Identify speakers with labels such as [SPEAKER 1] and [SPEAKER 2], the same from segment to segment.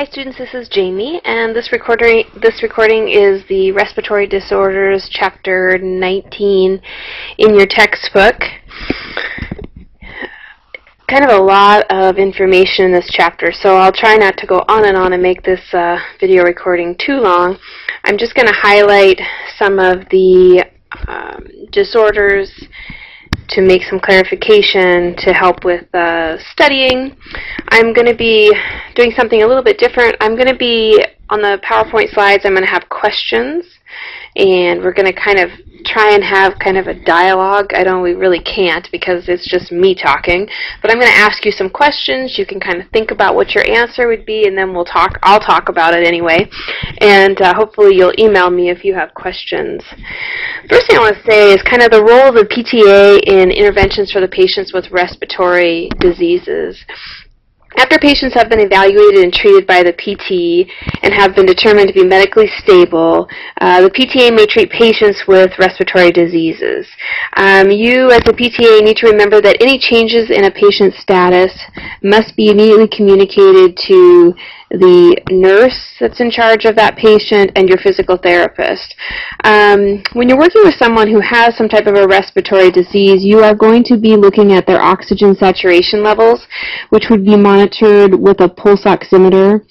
[SPEAKER 1] Hi students, this is Jamie, and this recording this recording is the Respiratory Disorders Chapter 19 in your textbook. Kind of a lot of information in this chapter, so I'll try not to go on and on and make this uh, video recording too long. I'm just going to highlight some of the um, disorders to make some clarification to help with uh, studying. I'm going to be doing something a little bit different. I'm going to be, on the PowerPoint slides, I'm going to have questions, and we're going to kind of try and have kind of a dialogue. I know we really can't because it's just me talking, but I'm going to ask you some questions. You can kind of think about what your answer would be, and then we'll talk. I'll talk about it anyway, and uh, hopefully you'll email me if you have questions. First thing I want to say is kind of the role of the PTA in interventions for the patients with respiratory diseases. After patients have been evaluated and treated by the PT and have been determined to be medically stable, uh, the PTA may treat patients with respiratory diseases. Um, you, as a PTA, need to remember that any changes in a patient's status must be immediately communicated to the nurse that's in charge of that patient, and your physical therapist. Um, when you're working with someone who has some type of a respiratory disease, you are going to be looking at their oxygen saturation levels, which would be monitored with a pulse oximeter.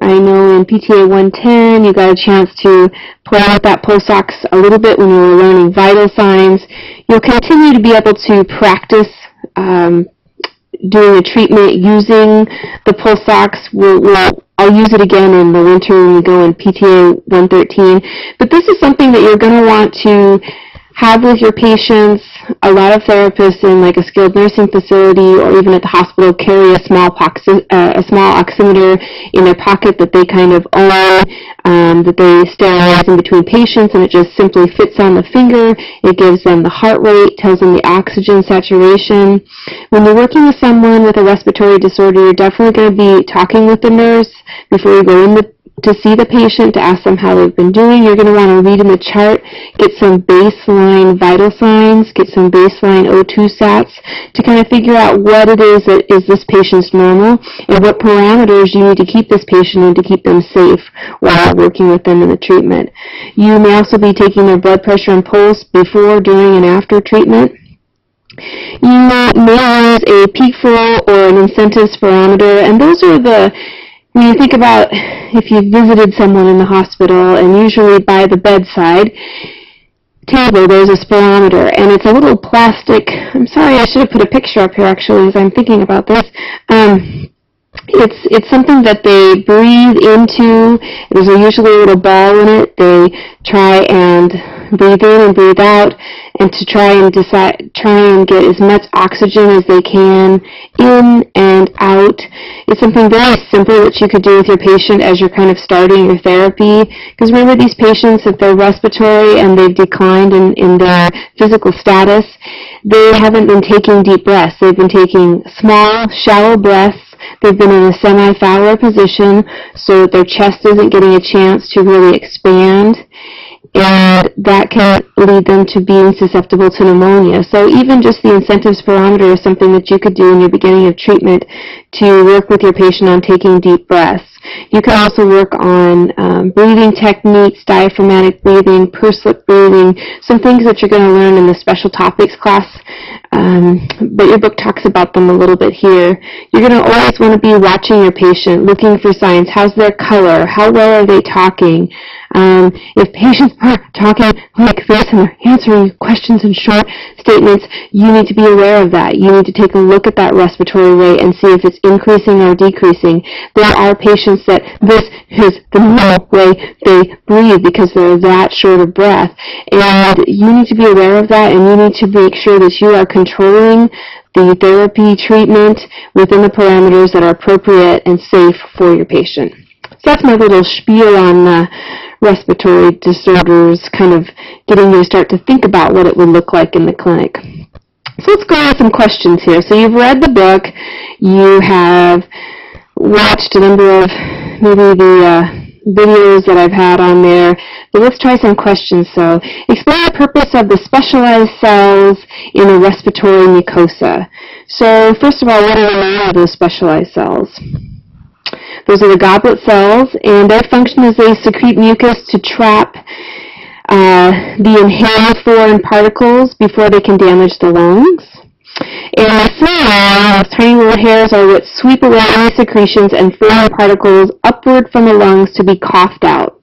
[SPEAKER 1] I know in PTA 110 you got a chance to play out that pulse ox a little bit when you were learning vital signs. You'll continue to be able to practice um, doing a treatment using the pulse ox. We'll, we'll, I'll use it again in the winter when we go in PTA 113. But this is something that you're going to want to have with your patients. A lot of therapists in like a skilled nursing facility or even at the hospital carry a small, uh, a small oximeter in their pocket that they kind of own, um, that they sterilize in between patients, and it just simply fits on the finger. It gives them the heart rate, tells them the oxygen saturation. When you're working with someone with a respiratory disorder, you're definitely going to be talking with the nurse before you go in the to see the patient, to ask them how they've been doing. You're going to want to read in the chart, get some baseline vital signs, get some baseline O2 sats to kind of figure out what it is that is this patient's normal and what parameters you need to keep this patient in to keep them safe while working with them in the treatment. You may also be taking their blood pressure and pulse before, during, and after treatment. You may use a peak flow or an incentive spirometer, and those are the when you think about if you've visited someone in the hospital and usually by the bedside table there's a spirometer and it's a little plastic. I'm sorry I should have put a picture up here actually as I'm thinking about this. Um, it's it's something that they breathe into. There's usually a little ball in it. They try and breathe in and breathe out, and to try and decide, try and get as much oxygen as they can in and out. It's something very simple that you could do with your patient as you're kind of starting your therapy. Because remember, these patients, if they're respiratory and they've declined in, in their physical status, they haven't been taking deep breaths. They've been taking small, shallow breaths They've been in a semi-Fowler position so that their chest isn't getting a chance to really expand and that can lead them to being susceptible to pneumonia. So even just the incentive spirometer is something that you could do in your beginning of treatment to work with your patient on taking deep breaths. You can also work on um, breathing techniques, diaphragmatic breathing, pursed lip breathing, some things that you're going to learn in the special topics class, um, but your book talks about them a little bit here. You're going to always want to be watching your patient, looking for signs. How's their color? How well are they talking? Um, if patients are talking like this and they're answering questions in short statements, you need to be aware of that. You need to take a look at that respiratory rate and see if it's increasing or decreasing. There are patients that this is the normal way they breathe because they're that short of breath. And you need to be aware of that and you need to make sure that you are controlling the therapy treatment within the parameters that are appropriate and safe for your patient. So that's my little spiel on uh, respiratory disorders, kind of getting you to start to think about what it would look like in the clinic. So let's go over some questions here. So you've read the book, you have watched a number of maybe the uh, videos that I've had on there, but let's try some questions. So explain the purpose of the specialized cells in a respiratory mucosa. So first of all, what are the those specialized cells? Those are the goblet cells, and their function is they secrete mucus to trap uh, the inhaled foreign particles before they can damage the lungs. And the those tiny little hairs are what sweep away any secretions and foreign particles upward from the lungs to be coughed out.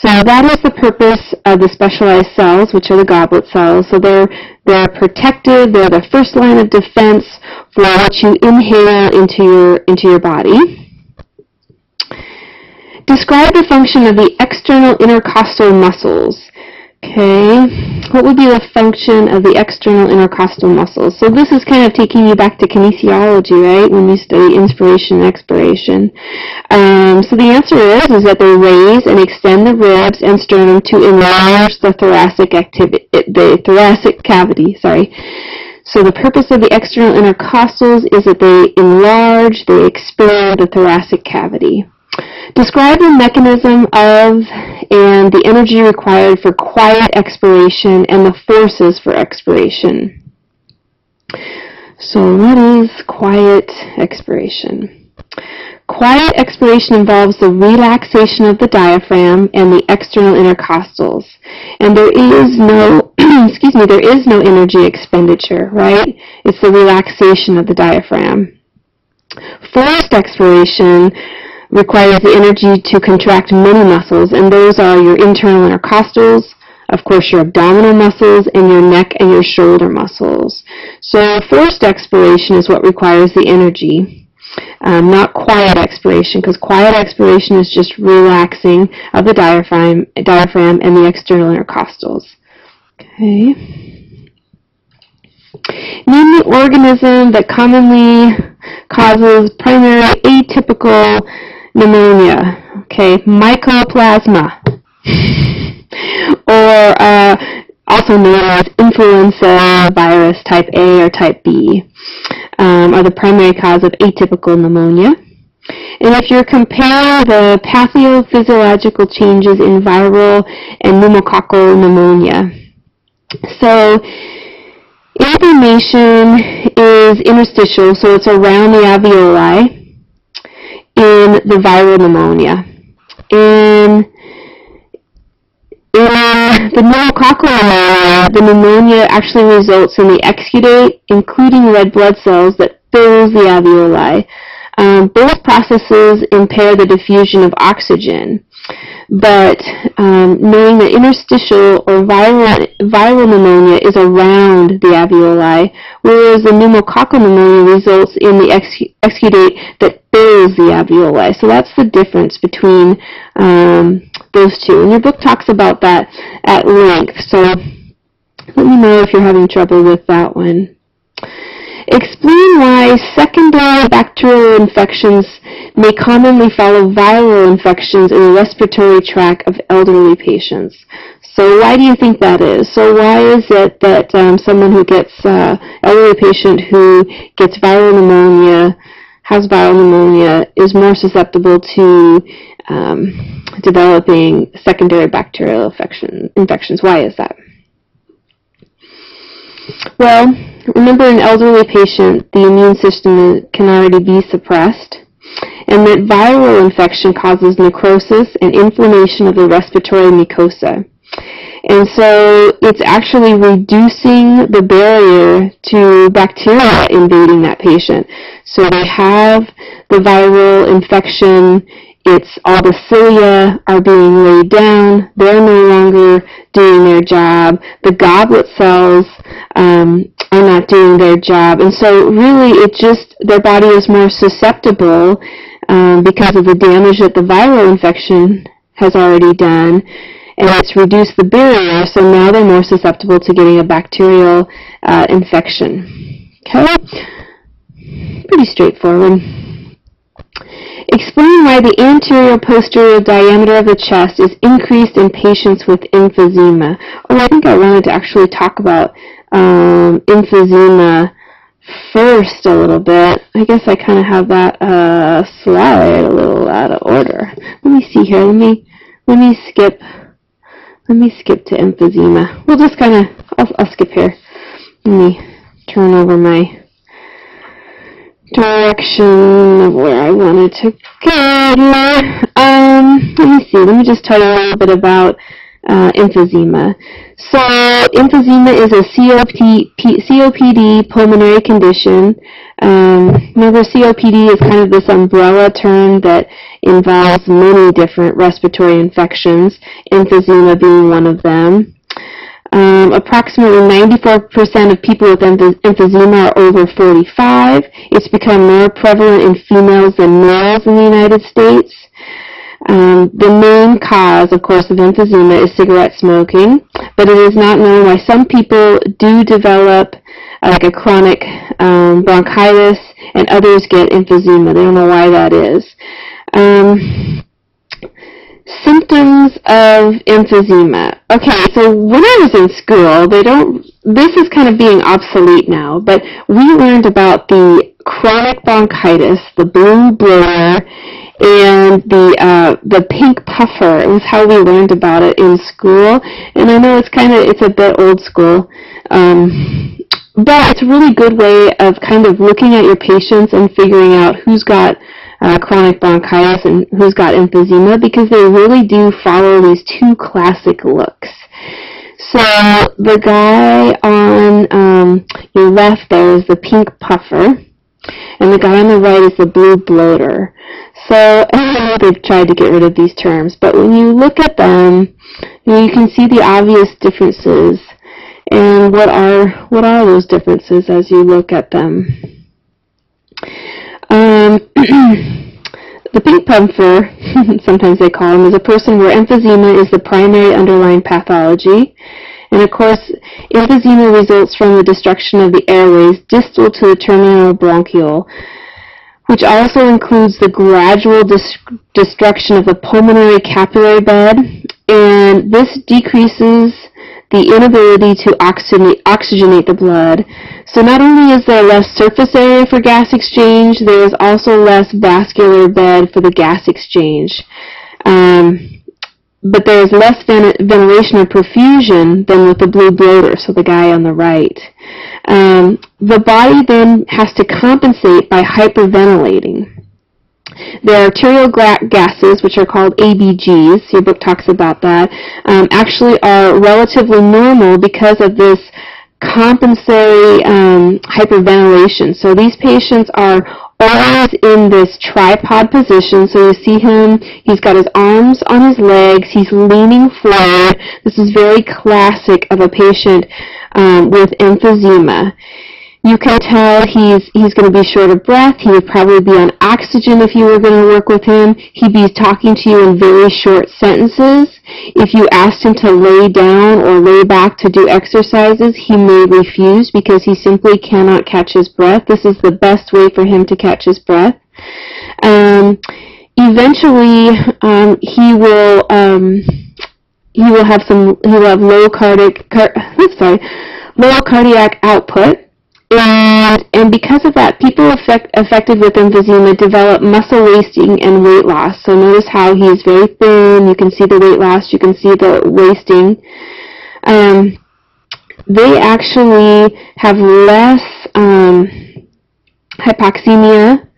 [SPEAKER 1] So that is the purpose of the specialized cells, which are the goblet cells. So they're they're protective. They're the first line of defense for what you inhale into your into your body. Describe the function of the external intercostal muscles. Okay, what would be the function of the external intercostal muscles? So this is kind of taking you back to kinesiology, right, when you study inspiration and expiration. Um, so the answer is, is that they raise and extend the ribs and sternum to enlarge the thoracic activity, the thoracic cavity, sorry. So the purpose of the external intercostals is that they enlarge, they expand the thoracic cavity. Describe the mechanism of and the energy required for quiet expiration and the forces for expiration. So what is quiet expiration? Quiet expiration involves the relaxation of the diaphragm and the external intercostals. And there is no, excuse me, there is no energy expenditure, right? It's the relaxation of the diaphragm. Forced expiration requires the energy to contract many muscles, and those are your internal intercostals, of course your abdominal muscles, and your neck and your shoulder muscles. So forced expiration is what requires the energy. Um, not quiet expiration, because quiet expiration is just relaxing of the diaphragm, diaphragm and the external intercostals. Okay. Name the organism that commonly causes primary atypical pneumonia, okay, mycoplasma, or uh, also known as influenza virus type A or type B, um, are the primary cause of atypical pneumonia. And if you're comparing the pathophysiological changes in viral and pneumococcal pneumonia, so inflammation is interstitial, so it's around the alveoli, in the viral pneumonia. In, in uh, the pneumococcal pneumonia, the pneumonia actually results in the exudate, including red blood cells, that fills the alveoli. Um, both processes impair the diffusion of oxygen but um, knowing that interstitial or viral, viral pneumonia is around the alveoli, whereas the pneumococcal pneumonia results in the exudate that fills the alveoli. So that's the difference between um, those two. And your book talks about that at length. So let me know if you're having trouble with that one. Explain why secondary bacterial infections may commonly follow viral infections in the respiratory tract of elderly patients. So why do you think that is? So why is it that um, someone who gets, uh, elderly patient who gets viral pneumonia, has viral pneumonia, is more susceptible to um, developing secondary bacterial infection, infections? Why is that? Well, remember an elderly patient, the immune system can already be suppressed, and that viral infection causes necrosis and inflammation of the respiratory mucosa. And so it's actually reducing the barrier to bacteria invading that patient. So they have the viral infection, it's all the cilia are being laid down, they're no longer doing their job, the goblet cells um, are not doing their job. And so really it just, their body is more susceptible um, because of the damage that the viral infection has already done. And it's reduced the barrier, so now they're more susceptible to getting a bacterial uh, infection. Okay? Pretty straightforward. Explain why the anterior posterior diameter of the chest is increased in patients with emphysema. Oh, I think I wanted to actually talk about um, emphysema first a little bit. I guess I kind of have that uh, slide a little out of order. Let me see here. Let me let me skip. Let me skip to emphysema. We'll just kind of. I'll, I'll skip here. Let me turn over my direction of where I wanted to go. Um, let me see. Let me just tell you a little bit about uh, emphysema. So emphysema is a COPD, COPD pulmonary condition. Um, remember, COPD is kind of this umbrella term that involves many different respiratory infections, emphysema being one of them. Um, approximately 94% of people with emphysema are over 45. It's become more prevalent in females than males in the United States. Um, the main cause, of course, of emphysema is cigarette smoking, but it is not known why some people do develop uh, like a chronic um, bronchitis and others get emphysema. They don't know why that is. Um, symptoms of emphysema. Okay, so when I was in school, they don't, this is kind of being obsolete now, but we learned about the chronic bronchitis, the blue bloater, and the uh, the pink puffer. It was how we learned about it in school, and I know it's kind of it's a bit old school, um, but it's a really good way of kind of looking at your patients and figuring out who's got uh, chronic bronchitis and who's got emphysema because they really do follow these two classic looks. So the guy on um, your left there is the pink puffer, and the guy on the right is the blue bloater. So they've tried to get rid of these terms, but when you look at them, you, know, you can see the obvious differences. And what are what are those differences as you look at them? Um, the pink puffer, sometimes they call him, is a person where emphysema is the primary underlying pathology. And of course, emphysema results from the destruction of the airways distal to the terminal bronchiole, which also includes the gradual destruction of the pulmonary capillary bed, and this decreases the inability to oxygenate, oxygenate the blood. So not only is there less surface area for gas exchange, there is also less vascular bed for the gas exchange. Um, but there is less ven ventilation or perfusion than with the blue bloater, so the guy on the right. Um, the body then has to compensate by hyperventilating. The arterial gases, which are called ABGs, your book talks about that, um, actually are relatively normal because of this compensatory um, hyperventilation. So these patients are always in this tripod position. So you see him, he's got his arms on his legs, he's leaning forward. This is very classic of a patient um, with emphysema. You can tell he's he's going to be short of breath. He would probably be on oxygen if you were going to work with him. He'd be talking to you in very short sentences. If you asked him to lay down or lay back to do exercises, he may refuse because he simply cannot catch his breath. This is the best way for him to catch his breath. Um, eventually, um, he will um, he will have some he will have low cardiac car, sorry low cardiac output and, and because of that, people affect, affected with emphysema develop muscle wasting and weight loss. So notice how he's very thin. You can see the weight loss. You can see the wasting. Um, they actually have less um, hypoxemia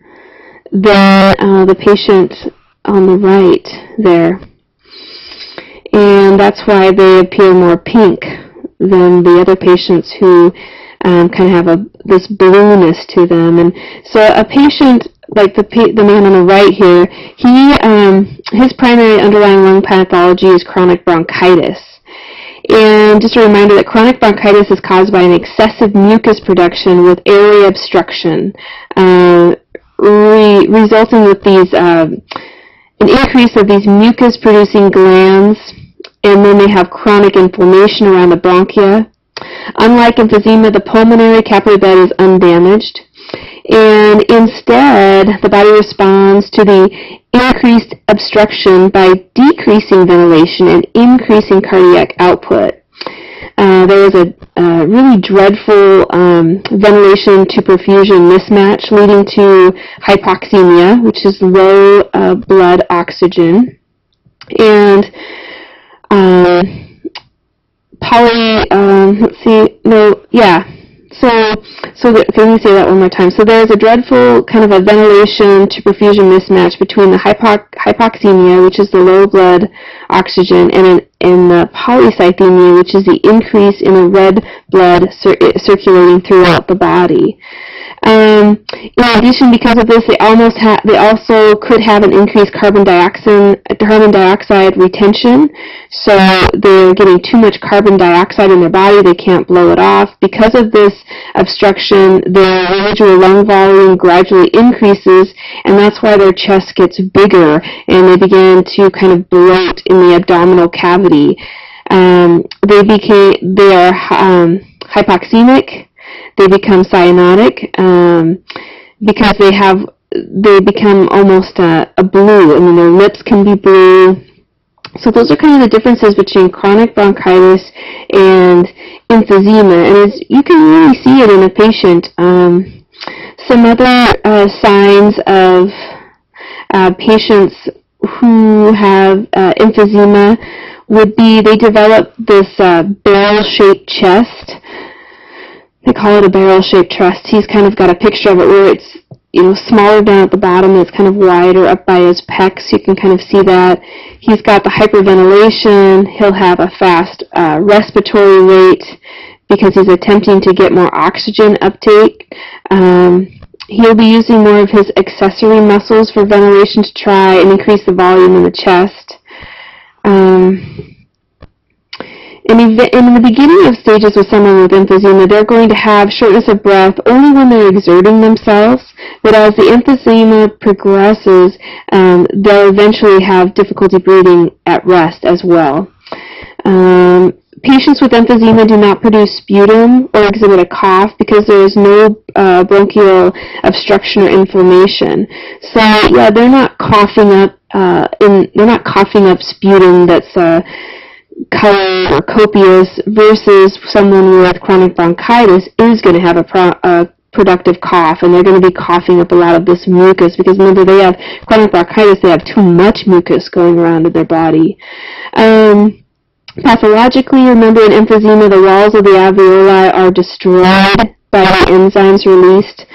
[SPEAKER 1] than uh, the patient on the right there. And that's why they appear more pink than the other patients who um, kind of have a this blueness to them. And so a patient like the the man on the right here, he um, his primary underlying lung pathology is chronic bronchitis. And just a reminder that chronic bronchitis is caused by an excessive mucus production with airway obstruction, uh, re resulting with these um, an increase of these mucus-producing glands, and then they have chronic inflammation around the bronchia, Unlike emphysema, the pulmonary capillary bed is undamaged, and instead the body responds to the increased obstruction by decreasing ventilation and increasing cardiac output. Uh, there is a really dreadful um, ventilation to perfusion mismatch leading to hypoxemia, which is low uh, blood oxygen. And um, poly, um, let's see, no, yeah. So so the, let me say that one more time. So there's a dreadful kind of a ventilation to perfusion mismatch between the hypo- hypoxemia, which is the low blood oxygen, and, in, and the polycythemia, which is the increase in the red blood cir- circulating throughout the body. Um, in addition, because of this, they almost they also could have an increased carbon dioxide carbon dioxide retention. So they're getting too much carbon dioxide in their body; they can't blow it off. Because of this obstruction, their residual lung volume gradually increases, and that's why their chest gets bigger, and they begin to kind of bloat in the abdominal cavity. Um, they became they are um, hypoxemic they become cyanotic um, because they have they become almost a, a blue. I mean, their lips can be blue. So those are kind of the differences between chronic bronchitis and emphysema, and you can really see it in a patient. Um, some other uh, signs of uh, patients who have uh, emphysema would be they develop this uh, barrel-shaped chest they call it a barrel-shaped chest. He's kind of got a picture of it where it's you know smaller down at the bottom and it's kind of wider up by his pecs. You can kind of see that. He's got the hyperventilation. He'll have a fast uh, respiratory rate because he's attempting to get more oxygen uptake. Um, he'll be using more of his accessory muscles for ventilation to try and increase the volume in the chest. Um, in, in the beginning of stages with someone with emphysema, they're going to have shortness of breath only when they're exerting themselves, but as the emphysema progresses, um, they'll eventually have difficulty breathing at rest as well. Um, patients with emphysema do not produce sputum or exhibit a cough because there is no uh, bronchial obstruction or inflammation. So yeah, they're not coughing up uh, in, they're not coughing up sputum that's uh, colored or copious versus someone with chronic bronchitis is going to have a, pro- a productive cough and they're going to be coughing up a lot of this mucus because remember they have chronic bronchitis they have too much mucus going around in their body. Um, pathologically remember in emphysema the walls of the alveoli are destroyed by the enzymes released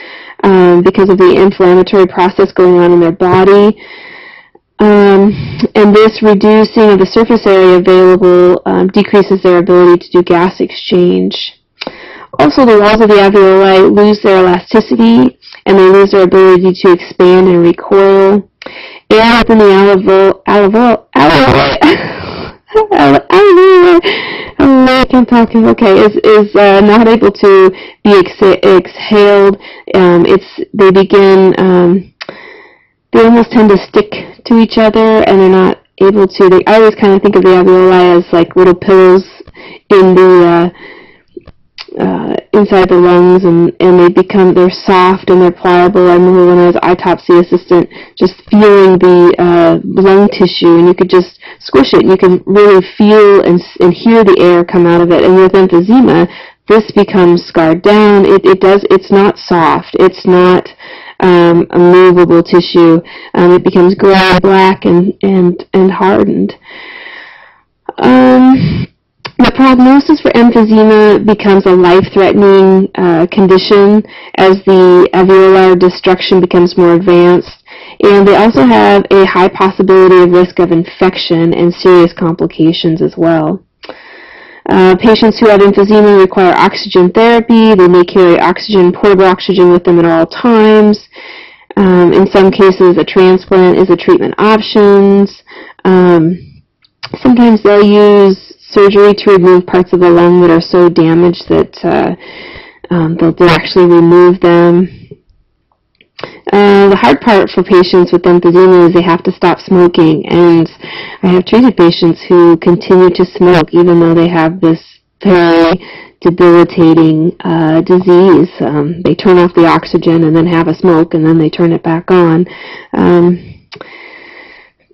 [SPEAKER 1] um, because of the inflammatory process going on in their body um, and this reducing of the surface area available um, decreases their ability to do gas exchange. Also, the walls of the alveoli lose their elasticity and they lose their ability to expand and recoil. Air within the alveoli, alveoli, alveoli, I can't talk. Okay, is is uh, not able to be ex- exhaled. Um, it's they begin. Um, they almost tend to stick to each other and they're not able to. They, I always kind of think of the alveoli as like little pillows in the uh, uh, inside the lungs, and and they become they're soft and they're pliable. I remember when I was autopsy assistant, just feeling the uh, lung tissue, and you could just squish it, and you can really feel and and hear the air come out of it. And with emphysema, this becomes scarred down. It it does. It's not soft. It's not um, a movable tissue. Um, it becomes gray, black, and and and hardened. Um, the prognosis for emphysema becomes a life-threatening uh, condition as the alveolar destruction becomes more advanced. And they also have a high possibility of risk of infection and serious complications as well. Uh, patients who have emphysema require oxygen therapy. They may carry oxygen, portable oxygen with them at all times. Um, in some cases, a transplant is a treatment option. Um, sometimes they'll use surgery to remove parts of the lung that are so damaged that uh, um, they'll actually remove them. Uh, the hard part for patients with emphysema is they have to stop smoking, and I have treated patients who continue to smoke even though they have this very debilitating uh, disease. Um, they turn off the oxygen and then have a smoke, and then they turn it back on. Um,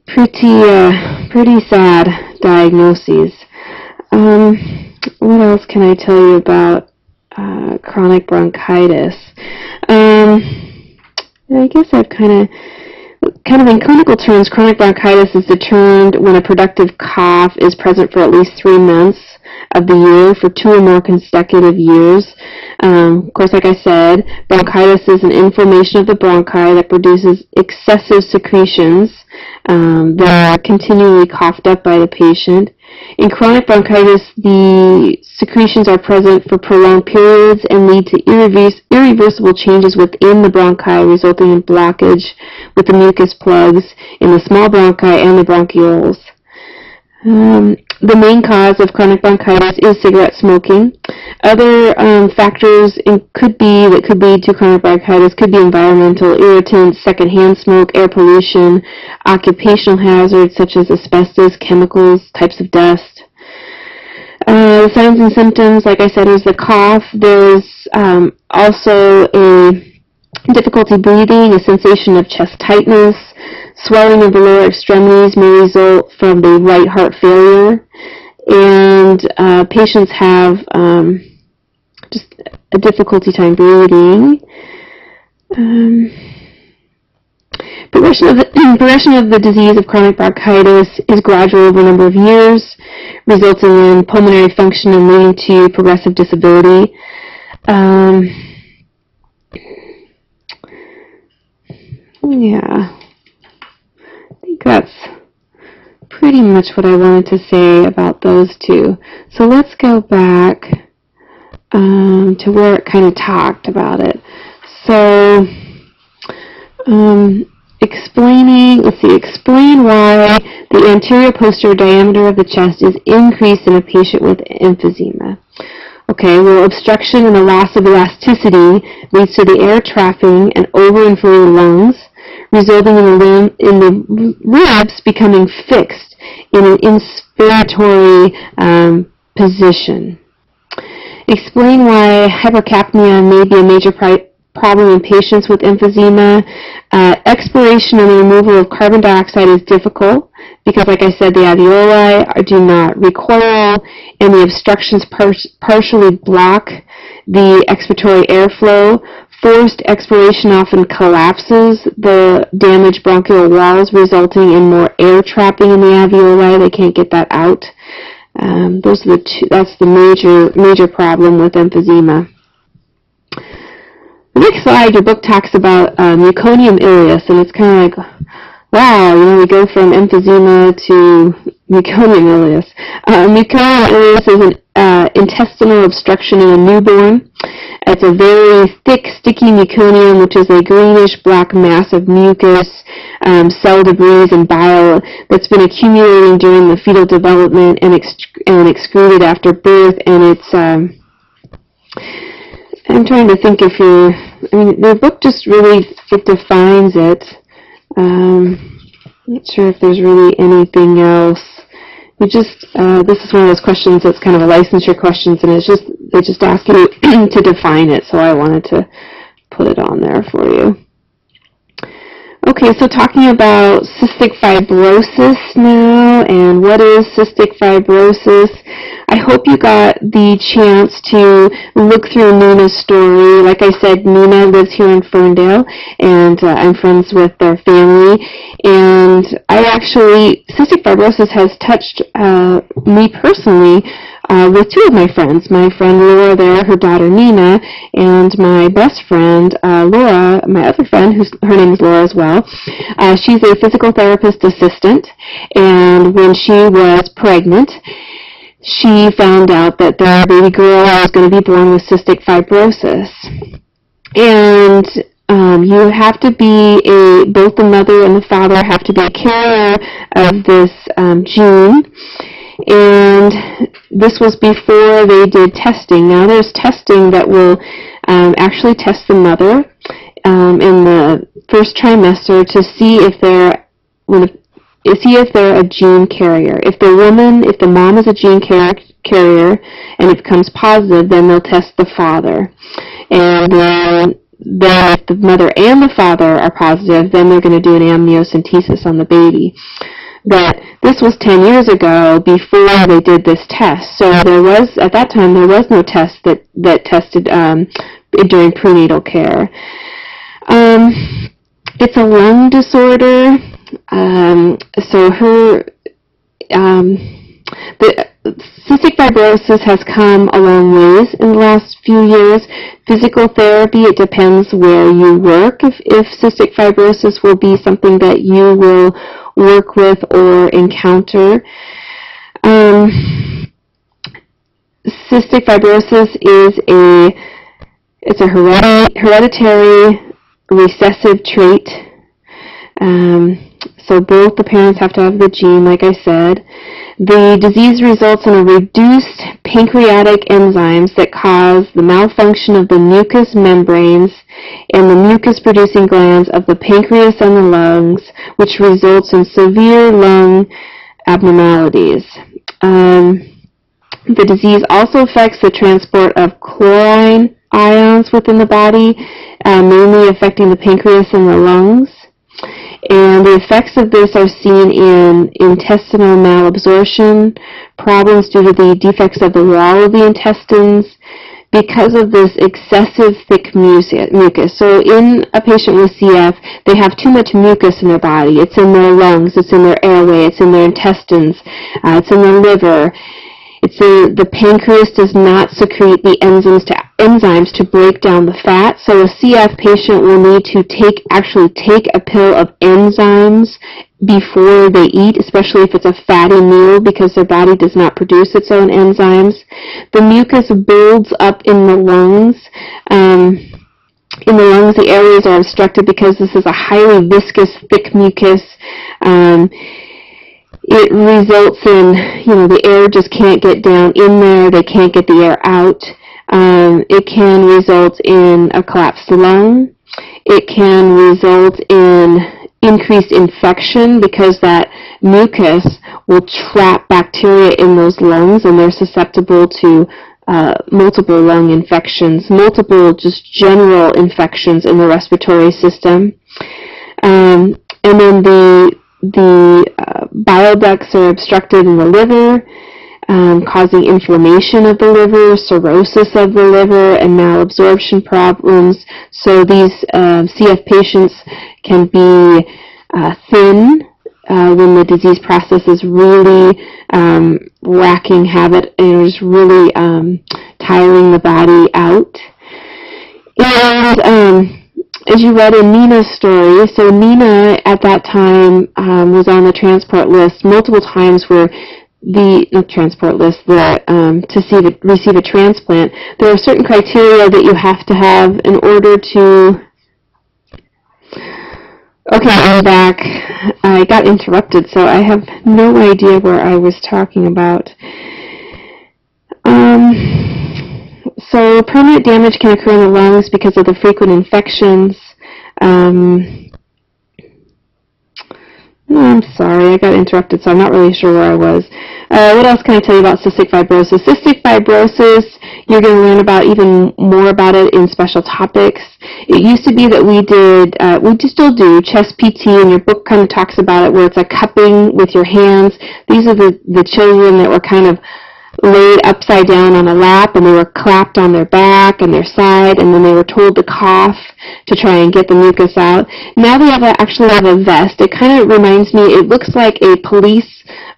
[SPEAKER 1] pretty, uh, pretty sad diagnoses. Um, what else can I tell you about uh, chronic bronchitis? I guess I've kind of kind of in clinical terms, chronic bronchitis is determined when a productive cough is present for at least three months of the year for two or more consecutive years. Um, of course, like I said, bronchitis is an inflammation of the bronchi that produces excessive secretions um, that are continually coughed up by the patient. In chronic bronchitis, the secretions are present for prolonged periods and lead to irrevers- irreversible changes within the bronchi, resulting in blockage with the mucus plugs in the small bronchi and the bronchioles. Um, the main cause of chronic bronchitis is cigarette smoking. Other um, factors could be that could lead to chronic bronchitis could be environmental irritants, secondhand smoke, air pollution, occupational hazards such as asbestos, chemicals, types of dust. Uh, the signs and symptoms, like I said, is the cough. There's um, also a difficulty breathing, a sensation of chest tightness, swelling of the lower extremities may result from the right heart failure, and uh, patients have um, just a difficulty time breathing. Um, progression of the progression of the disease of chronic bronchitis is gradual over a number of years, resulting in pulmonary function and leading to progressive disability. Um, yeah that's pretty much what I wanted to say about those two. So let's go back um, to where it kind of talked about it. So, um, explaining, let's see, explain why the anterior posterior diameter of the chest is increased in a patient with emphysema. Okay, well, obstruction and the loss of elasticity leads to the air trapping and overinflated lungs, resulting in the, in the ribs becoming fixed in an inspiratory um, position. Explain why hypercapnia may be a major problem in patients with emphysema. Uh, expiration and the removal of carbon dioxide is difficult because, like I said, the alveoli are, do not recoil and the obstructions par- partially block the expiratory airflow. Forced expiration often collapses the damaged bronchial walls, resulting in more air trapping in the alveoli. They can't get that out. Um, those are the two, that's the major major problem with emphysema. The next slide, your book talks about uh, ileus, and it's kind of like, wow, you know, we go from emphysema to meconium ileus. Uh, ileus is an uh, intestinal obstruction in a newborn. It's a very thick, sticky meconium, which is a greenish-black mass of mucus, um, cell debris, and bile that's been accumulating during the fetal development and, and excreted after birth. And it's, um, I'm trying to think if you're, I mean, the book just really it defines it. Um, not sure if there's really anything else. We just, uh, this is one of those questions that's kind of a licensure questions, and it's just, they just ask you to define it, so I wanted to put it on there for you. Okay, so talking about cystic fibrosis now, and what is cystic fibrosis? I hope you got the chance to look through Nina's story. Like I said, Nina lives here in Ferndale, and uh, I'm friends with their family. And I actually, cystic fibrosis has touched uh, me personally uh, with two of my friends. My friend Laura there, her daughter Nina, and my best friend uh, Laura, my other friend, who's her name is Laura as well. Uh, she's a physical therapist assistant, and when she was pregnant, she found out that their baby girl was going to be born with cystic fibrosis. And um, you have to be a, both the mother and the father have to be a carrier of this um, gene and this was before they did testing. Now there's testing that will um, actually test the mother um, in the first trimester to see if they're see if they're a gene carrier. If the woman, if the mom is a gene car- carrier and it becomes positive, then they'll test the father. And then if the mother and the father are positive, then they're going to do an amniocentesis on the baby. But this was 10 years ago before they did this test. So there was, at that time, there was no test that, that tested um, during prenatal care. Um, it's a lung disorder. Um, so her, um, the, cystic fibrosis has come a long ways in the last few years. Physical therapy, it depends where you work. If, if cystic fibrosis will be something that you will work with or encounter. Um, cystic fibrosis is a it's a hereditary recessive trait. Um, so both the parents have to have the gene, like I said. The disease results in a reduced pancreatic enzymes that cause the malfunction of the mucous membranes and the mucus-producing glands of the pancreas and the lungs, which results in severe lung abnormalities. Um, the disease also affects the transport of chlorine ions within the body, uh, mainly affecting the pancreas and the lungs. And the effects of this are seen in intestinal malabsorption, problems due to the defects of the wall of the intestines, because of this excessive thick mucus. So in a patient with CF, they have too much mucus in their body. It's in their lungs, it's in their airway, it's in their intestines, uh, it's in their liver. It's a, the pancreas does not secrete the enzymes to, enzymes to break down the fat, so a CF patient will need to take actually take a pill of enzymes before they eat, especially if it's a fatty meal because their body does not produce its own enzymes. The mucus builds up in the lungs. Um, in the lungs, the areas are obstructed because this is a highly viscous, thick mucus. Um, it results in, you know, the air just can't get down in there, they can't get the air out. Um, it can result in a collapsed lung. It can result in increased infection because that mucus will trap bacteria in those lungs and they're susceptible to uh, multiple lung infections, multiple just general infections in the respiratory system. Um, and then the the uh, bile ducts are obstructed in the liver, um, causing inflammation of the liver, cirrhosis of the liver, and malabsorption problems. So these uh, um, CF patients can be uh, thin uh, when the disease process is really um, wracking habit and is really um, tiring the body out. And um, as you read in Nina's story, so Nina at that time um, was on the transport list multiple times where the transport list that um, to see receive a transplant. There are certain criteria that you have to have in order to. Okay, I'm back. I got interrupted, so I have no idea where I was talking about. Um, so permanent damage can occur in the lungs because of the frequent infections. Um, I'm sorry, I got interrupted, so I'm not really sure where I was. Uh, what else can I tell you about cystic fibrosis? Cystic fibrosis, you're going to learn about even more about it in special topics. It used to be that we did, uh, we still do chest PT, and your book kind of talks about it, where it's a cupping with your hands. These are the, the children that were kind of laid upside down on a lap and they were clapped on their back and their side and then they were told to cough to try and get the mucus out. Now they have a, actually have a vest. It kind of reminds me, it looks like a police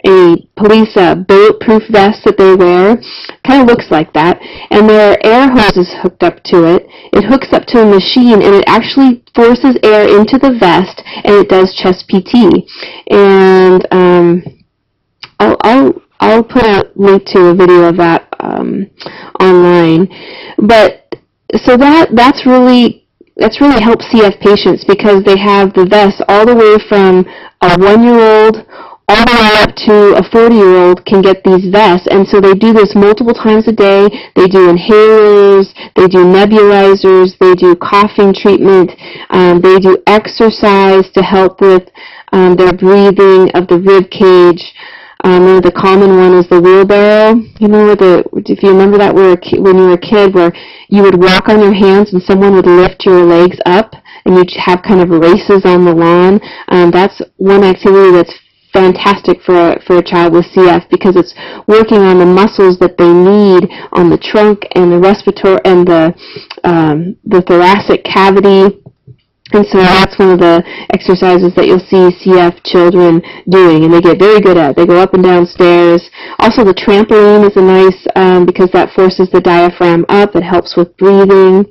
[SPEAKER 1] a police uh, bulletproof vest that they wear. Kind of looks like that. And there are air hoses hooked up to it. It hooks up to a machine and it actually forces air into the vest and it does chest PT. And um, I'll, I'll I'll put a link to a video of that um, online. But so that that's really that's really helped CF patients because they have the vests all the way from a one-year-old all the way up to a 40-year-old can get these vests, and so they do this multiple times a day. They do inhalers, they do nebulizers, they do coughing treatment, um, they do exercise to help with um, their breathing of the rib cage. Um, the common one is the wheelbarrow. You know, the if you remember that where when you were a kid, where you would walk on your hands and someone would lift your legs up, and you'd have kind of races on the lawn. Um, that's one activity that's fantastic for a, for a child with CF because it's working on the muscles that they need on the trunk and the respiratory and the um, the thoracic cavity And so that's one of the exercises that you'll see CF children doing, and they get very good at. They go up and down stairs. Also, the trampoline is a nice um, because that forces the diaphragm up. It helps with breathing.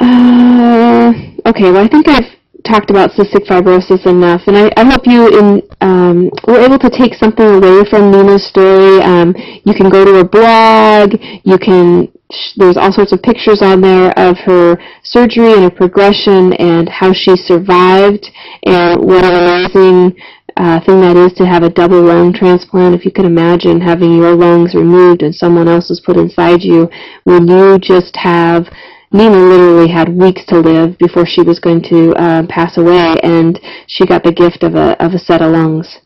[SPEAKER 1] Uh, okay, well, I think I've talked about cystic fibrosis enough, and I, I hope you in, um, were able to take something away from Nina's story. Um, you can go to her blog. You can. There's all sorts of pictures on there of her surgery and her progression and how she survived and what an amazing uh, thing that is to have a double lung transplant. If you can imagine having your lungs removed and someone else's put inside you when you just have Nina literally had weeks to live before she was going to uh, pass away, and she got the gift of a of a set of lungs.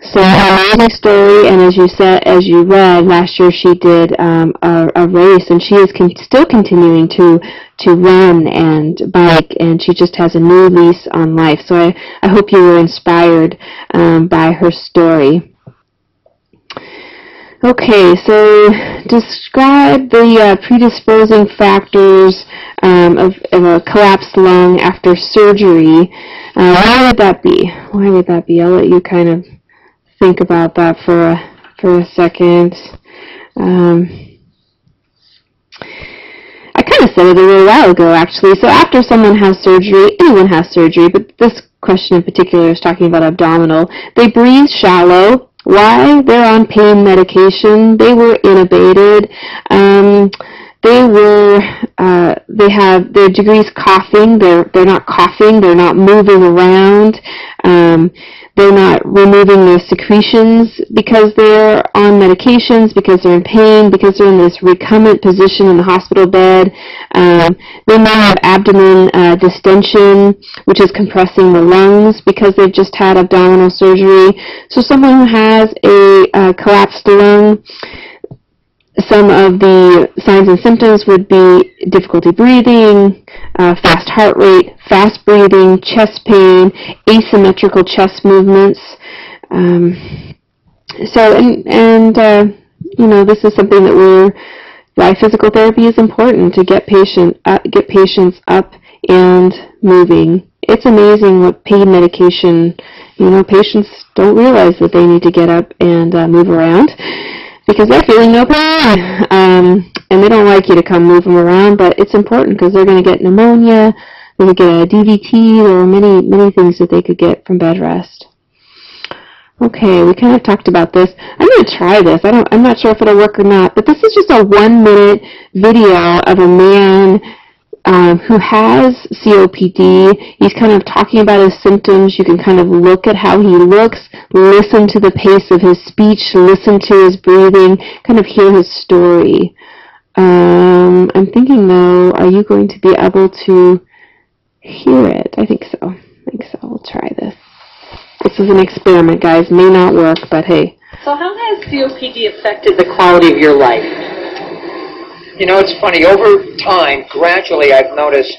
[SPEAKER 1] So amazing story, and as you said, as you read last year, she did um, a, a race, and she is con- still continuing to to run and bike, and she just has a new lease on life. So I I hope you were inspired um, by her story. Okay, so describe the uh, predisposing factors um, of, of, a collapsed lung after surgery. Uh, why would that be? Why would that be? I'll let you kind of think about that for a, for a second. Um, I kind of said it a little while ago, actually. So after someone has surgery, anyone has surgery, but this question in particular is talking about abdominal. They breathe shallow why? They're on pain medication. They were intubated. Um, they were uh, they have their degrees coughing. They're they're not coughing. They're not moving around. Um, they're not removing their secretions because they're on medications, because they're in pain, because they're in this recumbent position in the hospital bed. Um, they may have abdomen uh, distension, which is compressing the lungs because they've just had abdominal surgery. So someone who has a uh, collapsed lung, some of the signs and symptoms would be difficulty breathing, uh, fast heart rate, fast breathing, chest pain, asymmetrical chest movements. Um, so, and, and uh, you know, this is something that we're, why physical therapy is important to get patient, uh, get patients up and moving. It's amazing what pain medication, you know, patients don't realize that they need to get up and uh, move around because they're feeling no pain. Um, and they don't like you to come move them around, but it's important because they're going to get pneumonia, they could get a DVT, there are many, many things that they could get from bed rest. Okay, we kind of talked about this. I'm going to try this. I don't, I'm not sure if it'll work or not, but this is just a one minute video of a man um, who has COPD. He's kind of talking about his symptoms. You can kind of look at how he looks, listen to the pace of his speech, listen to his breathing, kind of hear his story. Um, I'm thinking though, are you going to be able to hear it? I think so. I think so. We'll try this. This is an experiment, guys. May not work, but hey.
[SPEAKER 2] So how has COPD affected the quality of your life?
[SPEAKER 3] You know, it's funny. Over time, gradually, I've noticed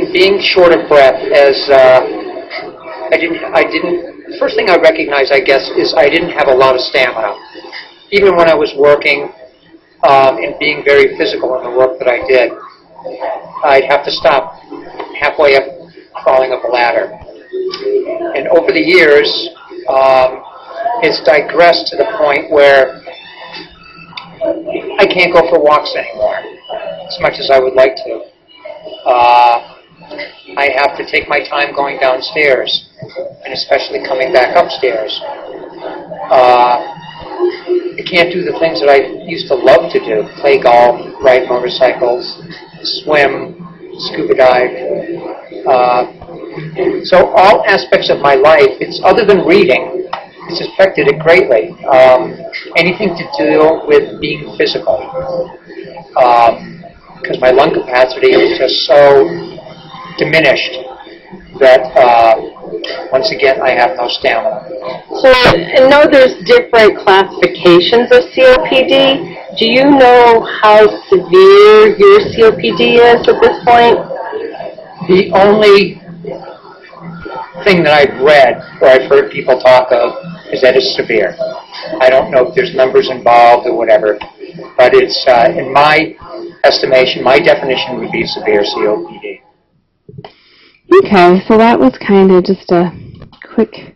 [SPEAKER 3] in being short of breath, as uh, I didn't, I didn't. First thing I recognized, I guess, is I didn't have a lot of stamina. Even when I was working um, and being very physical in the work that I did, I'd have to stop halfway up, crawling up a ladder. And over the years, um, it's digressed to the point where I can't go for walks anymore, as much as I would like to. Uh, I have to take my time going downstairs, and especially coming back upstairs. Uh, I can't do the things that I used to love to do, play golf, ride motorcycles, swim, scuba dive. Uh, so all aspects of my life, it's other than reading, it's affected it greatly. Um, anything to do with being physical. Because um, my lung capacity is just so diminished that, uh, once again, I have no stamina.
[SPEAKER 2] So I know there's different classifications of COPD. Do you know how severe your COPD is at this point?
[SPEAKER 3] The only thing that I've read or I've heard people talk of because that is severe. I don't know if there's numbers involved or whatever, but it's, uh, in my estimation, my definition would be severe COPD.
[SPEAKER 1] Okay, so that was kind of just a quick